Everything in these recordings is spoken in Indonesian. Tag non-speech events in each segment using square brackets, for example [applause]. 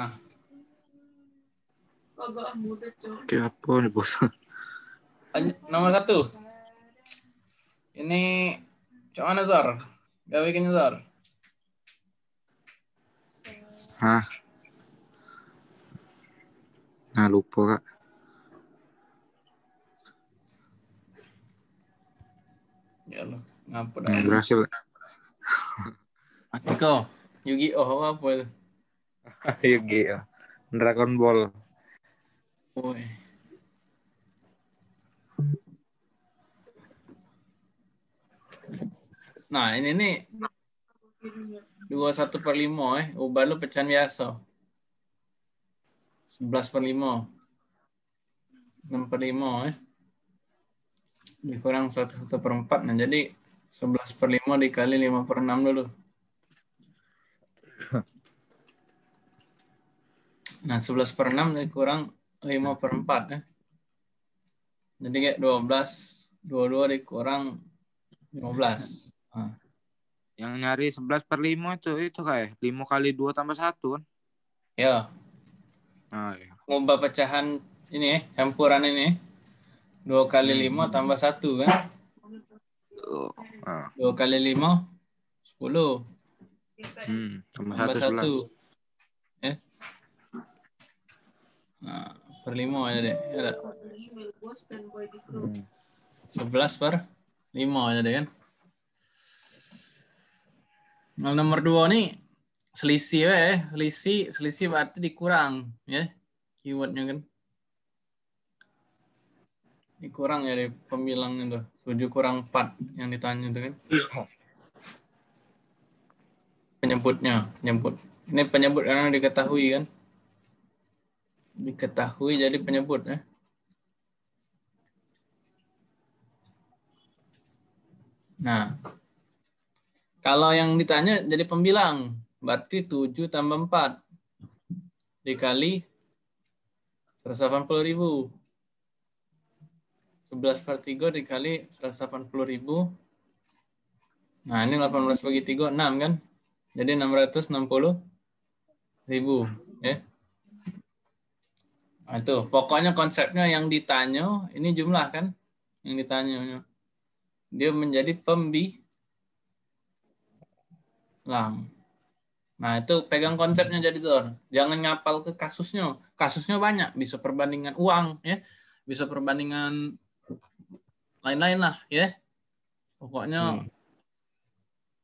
Ah. Kagak mudah, Cok. Oke, apa nih bos? Nomor satu. Ini cok mana Zor? Gak bikin Zor. Hah? Nah, lupa kak. Ya Allah, Nggak aja. berhasil. Mati kau. Yugi oh apa itu? [laughs] Ayo G. Dragon Ball. Woi. Nah ini nih dua satu per lima eh. Ubah lu pecahan biasa. Sebelas per lima. Enam per lima eh. Dikurang satu satu per empat. Nah jadi sebelas per lima dikali lima per enam dulu. Nah, 11 per 6 dikurang 5 per 4 ya. Jadi kayak 12, 22 dikurang 15. Nah, Yang nyari 11 per 5 itu, itu kayak 5 kali 2 tambah 1 kan? ya, Ah, iya. ngubah pecahan ini ya, campuran ini. 2 kali 5 tambah 1 kan? Tuh. Ah. 2 kali 5, 10. Hmm, tambah Tambah 1 1. Ya. Nah, per 5 aja deh. Ya, dah. 11. 11 per 5 aja deh kan. Nah, nomor 2 nih selisih ya, selisih selisih berarti dikurang ya. Keywordnya kan. Dikurang ya dari pembilang itu. 7 kurang 4 yang ditanya itu kan. Penyebutnya, penyebut. Ini penyebut karena diketahui kan. Diketahui jadi penyebut ya. Nah, kalau yang ditanya jadi pembilang, berarti 7 tambah 4 dikali 180 ribu. 11 per 3 dikali 180 ribu. Nah, ini 18 bagi 3, 6 kan? Jadi 660 ribu. Ya. Nah, itu pokoknya konsepnya yang ditanya, ini jumlah kan? Yang ditanya dia menjadi pembilang. Nah, itu pegang konsepnya jadi Dor. Jangan ngapal ke kasusnya. Kasusnya banyak, bisa perbandingan uang ya, bisa perbandingan lain-lain lah ya. Pokoknya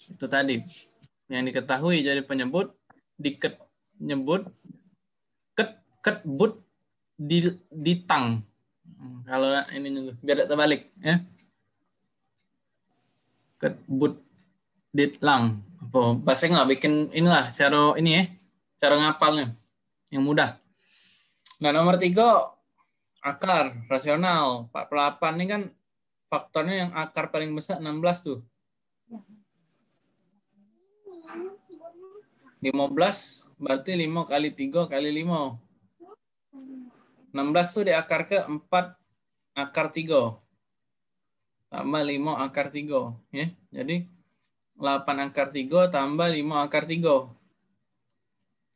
itu tadi yang diketahui jadi penyebut diket nyebut ket ketbut di ditang. Hmm, Kalau ini biar tidak terbalik ya. Ketbut ditlang apa bahasa nggak bikin inilah cara ini ya. Cara ngapalnya yang mudah. Nah nomor tiga akar rasional. 48 ini kan faktornya yang akar paling besar 16 tuh. 15 berarti 5 kali 3 kali 5 16 tuh di akar ke 4 akar 3 tambah 5 akar 3 ya. Jadi 8 akar 3 tambah 5 akar 3.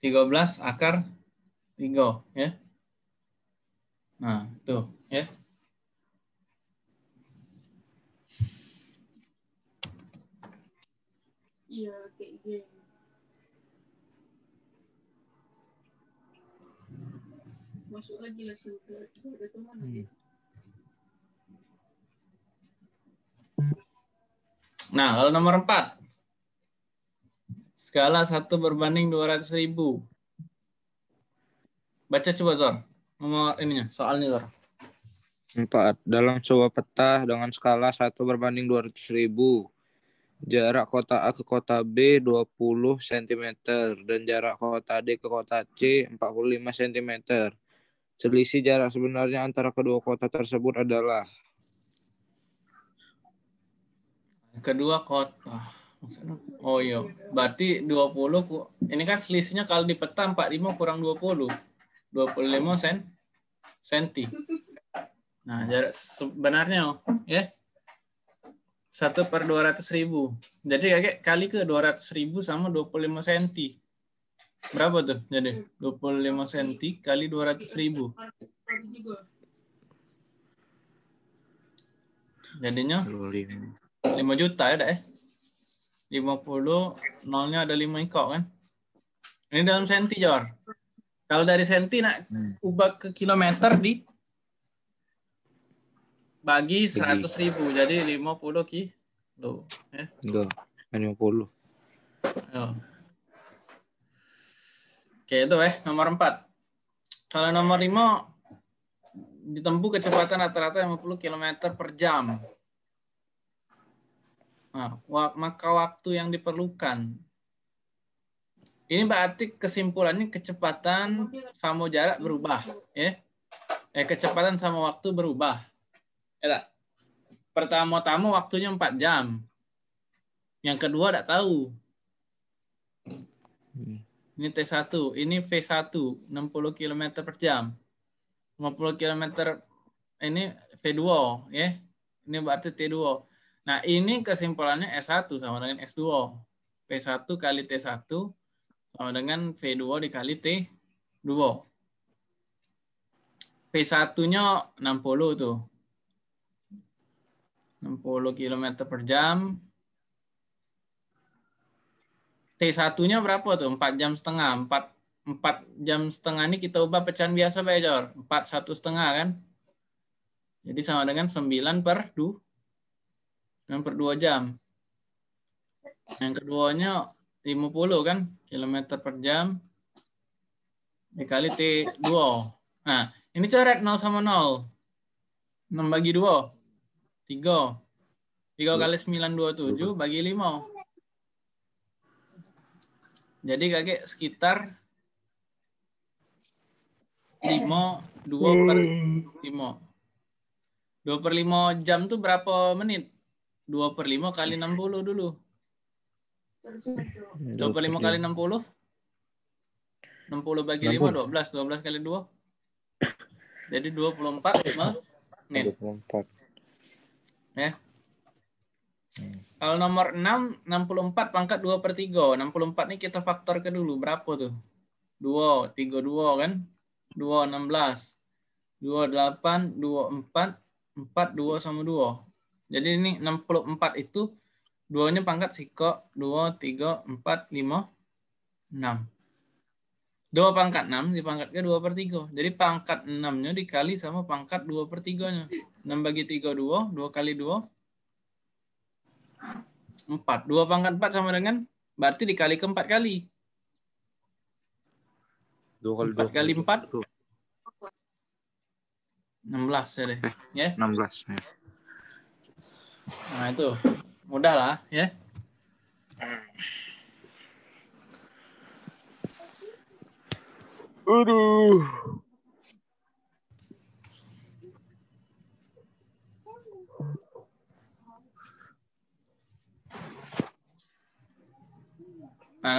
13 akar 3 ya. Nah, tuh ya. Iya, kayak gini. Masuk lagi lah sudah. Sudah tuh mana dia? Nah, kalau nomor 4. Skala 1 berbanding 200 ribu. Baca coba Zor. Nomor ininya, soalnya Zor. 4. Dalam sebuah peta dengan skala 1 berbanding 200 ribu. Jarak kota A ke kota B 20 cm dan jarak kota D ke kota C 45 cm. Selisih jarak sebenarnya antara kedua kota tersebut adalah Kedua kota. Oh iya, berarti 20 ku- ini kan selisihnya kalau di peta 45 kurang 20. 25 sen senti. Nah, jarak sebenarnya ya 1 per 200 ribu. Jadi kayak kali ke 200 ribu sama 25 senti. Berapa tuh? Jadi 25 cm kali 200 ribu. Jadinya 25. 5 juta ya dah eh. 50 nolnya ada 5 ikok kan. Ini dalam senti Jor. Kalau dari senti nak Hmm. ubah ke kilometer di bagi 100 ribu jadi 50 kilo. Ya. Enggak. 50. Ayo. Oke itu eh nomor 4. Kalau nomor 5 ditempuh kecepatan rata-rata 50 km per jam. Nah, maka waktu yang diperlukan. Ini berarti kesimpulannya kecepatan sama jarak berubah, ya. Eh kecepatan sama waktu berubah. Ya? Pertama-tama waktunya 4 jam. Yang kedua tidak tahu. Hmm. Ini T1, ini V1, 60 km per jam. 50 km ini V2 ya. Ini berarti T2. Nah, ini kesimpulannya S1 sama dengan S2. V1 kali T1 sama dengan V2 dikali T2. V1-nya 60 tuh. 60 km per jam. T1-nya berapa tuh? 4 jam setengah. 4, 4 jam setengah ini kita ubah pecahan biasa, Pak Jor. 4 satu setengah kan? Jadi sama dengan 9 per 2. 9 per 2 jam. Yang keduanya 50 kan? Kilometer per jam. Dikali T2. Nah, ini coret 0 sama 0. 6 bagi 2. 3. 3 kali 9, 27 bagi 5. Jadi kakek sekitar 5, 2 per 5. 2 per 5 jam tuh berapa menit? 2 per 5 kali 60 dulu. 2 per 5 kali 60? 60 bagi 5, 12. 12 kali 2. Jadi 24 menit. 24. Ya. Kalau nomor 6, 64 pangkat 2 per 3. 64 ini kita faktor ke dulu. Berapa tuh? 2, 3, 2 kan? 2, 16. 2, 8, 2, 4. 4, 2 sama 2. Jadi ini 64 itu 2-nya pangkat siko. 2, 3, 4, 5, 6. 2 pangkat 6 dipangkat ke 2 per 3. Jadi pangkat 6-nya dikali sama pangkat 2 per 3-nya. 6 bagi 3, 2. 2 kali 2, 4. 2 pangkat 4 sama dengan berarti dikali ke 4 kali. 2 kali 4 kali 4 16 ya deh. Ya. 16. Ya. Nah, itu. Mudah lah, ya. Aduh.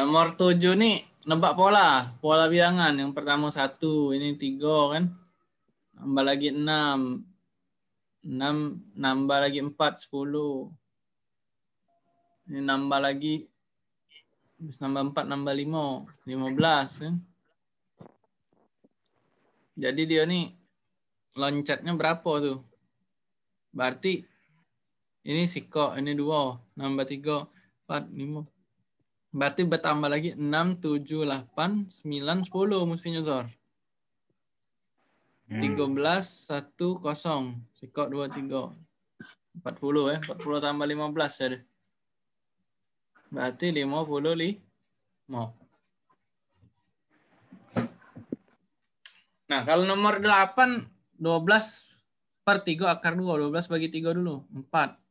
Nomor 7 nih nebak pola, pola bilangan. Yang pertama satu, ini tiga kan. Nambah lagi 6. 6 nambah lagi 4 10. Ini nambah lagi habis nambah 4 nambah 5, 15 kan. Jadi dia nih loncatnya berapa tuh? Berarti ini siko, ini dua, nambah 3, 4, 5, Berarti bertambah lagi 6, 7, 8, 9, 10 mestinya Zor. 13, 1, 0. Sikok 2, 3. 40 ya. 40 tambah 15 ya. Berarti 55. Nah, kalau nomor 8, 12 per 3 akar 2. 12 bagi 3 dulu. 4.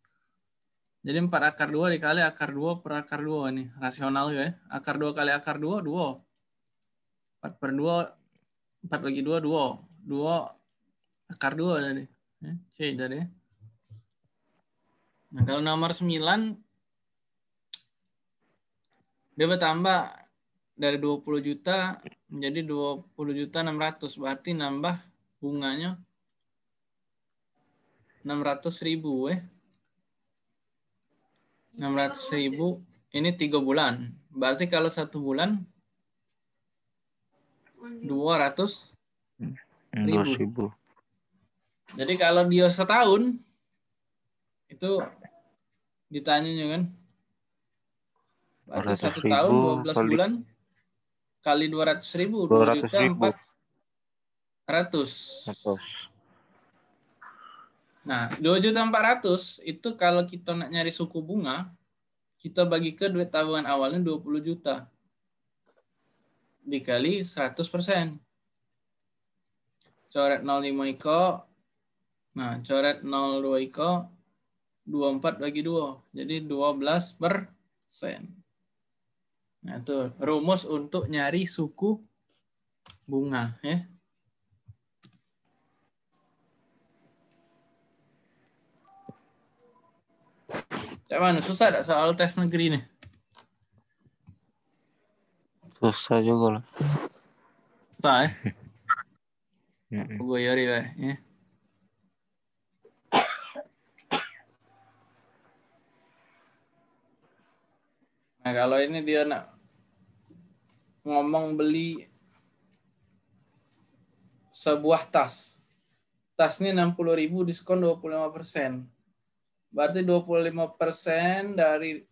Jadi 4 akar 2 dikali akar 2 per akar 2 nih. Rasional ya. Akar 2 kali akar 2, 2. 4 per 2, 4 bagi 2, 2. 2 akar 2 tadi. Ya, C tadi. Nah, kalau nomor 9, dia bertambah dari 20 juta menjadi 20 juta 600. Berarti nambah bunganya 600 ribu eh. 600 ribu ini tiga bulan. Berarti kalau satu bulan 200 Dua ribu. Jadi kalau dia setahun itu ditanya kan. Berarti 200 satu tahun 12 kali- bulan kali 200 ribu 2 200 juta ribu. 400. Atas. Nah, 2 juta 400 itu kalau kita nak nyari suku bunga, kita bagi ke duit tabungan awalnya 20 juta. Dikali 100%. Coret 05 iko. Nah, coret 02 iko. 24 bagi 2. Jadi 12 persen. Nah, itu rumus untuk nyari suku bunga. ya. Cak mana? Susah tak soal tes negeri nih? Susah juga lah. Susah ya? [laughs] Mm-mm. Gue yori lah ya. Nah kalau ini dia nak ngomong beli sebuah tas. Tas ini 60.000 diskon 25%. Berarti 25% dari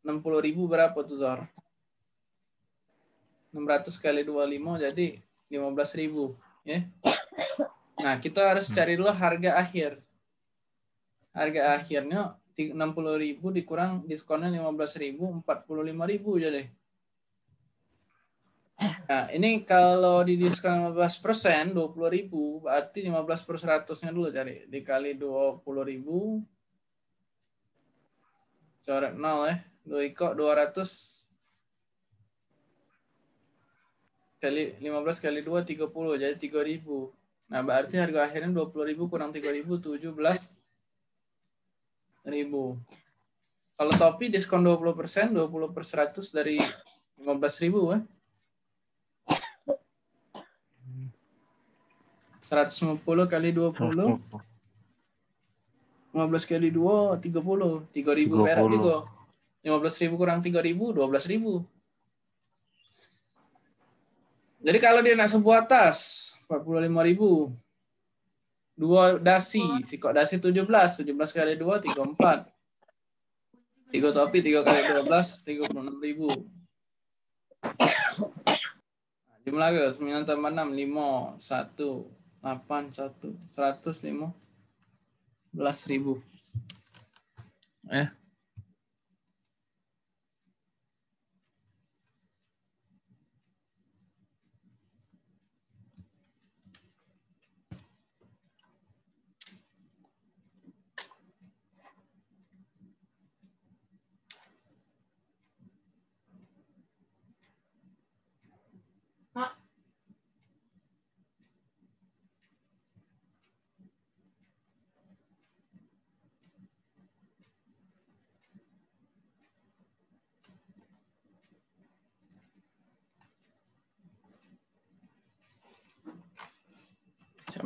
60.000 berapa tuh Zor? 600 kali 25 jadi 15.000 ya. Nah, kita harus cari dulu harga akhir. Harga akhirnya 60.000 dikurang diskonnya 15.000, 45.000 jadi. Nah, ini kalau di diskon 15 persen, 20.000, berarti 15 per 100-nya dulu cari. Dikali 20.000, coret 0 ya. 2 iko 200 kali 15 kali 2 30 jadi 3000. Nah, berarti harga akhirnya 20.000 kurang 3.000 17 ribu. Kalau topi diskon 20%, 20 per 100 dari 15.000 kan? 150 kali 20, 15 kali 2, 30. 3.000 perak 30. juga. 15.000 kurang 3.000, 12.000. Jadi kalau dia nak sebuah tas, 45.000. Dua dasi, sikok dasi 17, 17 kali 2, 34. Tiga topi, 3 kali 12, 36.000. Nah, Jumlah ke 9 tambah 6, 5, 1, 8, 1, 105 belas ribu. Eh.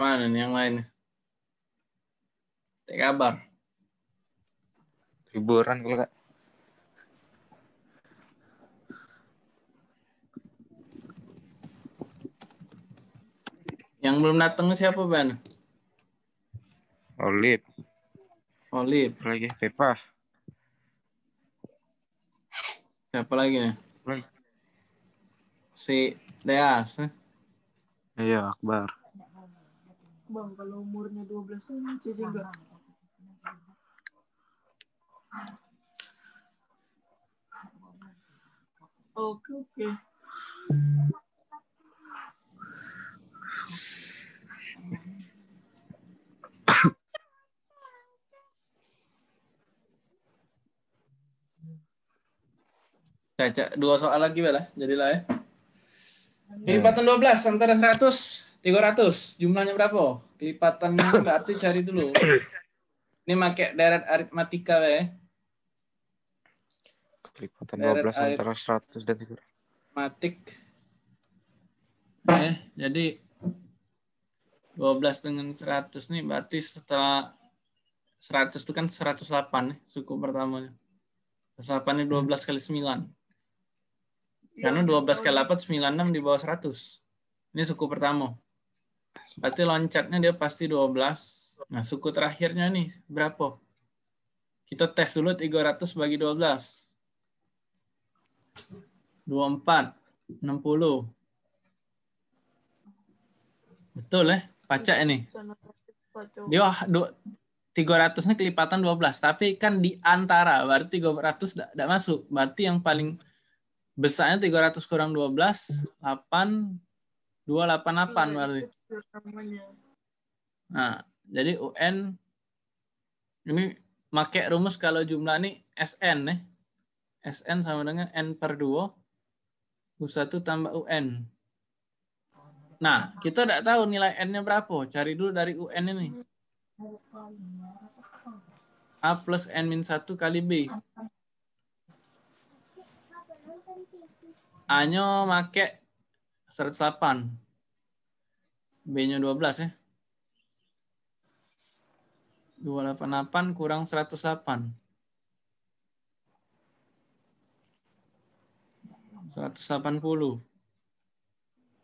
Mana nih yang lain? Tak kabar. Liburan kalau kak. Yang belum datang siapa, Ban? Olip. Olip. Lagi Pepa. Siapa lagi nih? Lagi. Si Deas. eh? Iya Akbar. Bang, kalau umurnya 12 tahun, jadi enggak. Oke, oke. Caca, dua soal lagi lah, jadilah ya. Kelipatan 12 antara 100, 300. Jumlahnya berapa? Kelipatannya berarti cari dulu. Ini pakai deret aritmatika ya. Kelipatan Deret 12 air. antara 100 dan 300. Matik. Eh, jadi 12 dengan 100 nih berarti setelah 100 itu kan 108 nih suku pertamanya. 108 ini 12 kali 9. Karena 12 kali 8 96 di bawah 100. Ini suku pertama. Berarti loncatnya dia pasti 12. Nah, suku terakhirnya nih berapa? Kita tes dulu 300 bagi 12. 24, 60. Betul ya? Pacak ini. Dia wah, du- 300 nya kelipatan 12, tapi kan di antara, berarti 300 tidak masuk. Berarti yang paling besarnya 300 kurang 12, 8, 288 berarti. Nah, jadi UN ini pakai rumus kalau jumlah ini SN nih. SN sama dengan N per 2 U1 tambah UN. Nah, kita tidak tahu nilai N-nya berapa. Cari dulu dari UN ini. A plus N min 1 kali B. A-nya make 108. B-nya 12 ya. 288 kurang 108. 180.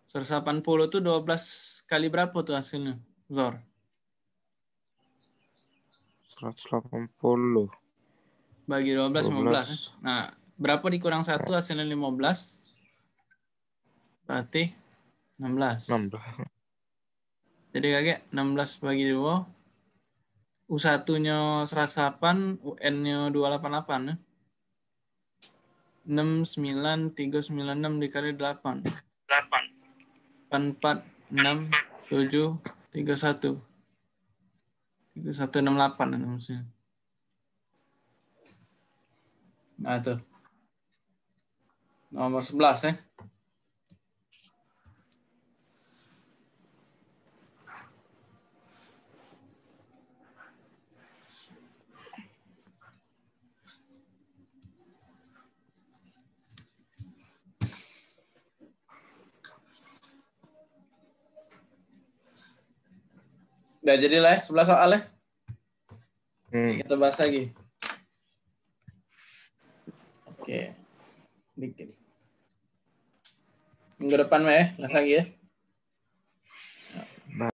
180 itu 12 kali berapa tuh hasilnya? Zor. 180. Bagi 12, 15. ya. 12. Nah, berapa dikurang 1 hasilnya 15? Berarti 16. 16. Jadi kakek 16 bagi 2. U1-nya 108, UN-nya 288 ya. 6, 9, 3, 9, 6 dikali 8. 8. 4, 6, 7, 31. 3168 itu maksudnya. Nah tuh. Nomor 11 ya. Udah jadi lah ya, 11 soal ya. Hmm. Kita bahas lagi. Oke. Dikit. Minggu depan ya, bahas lagi ya.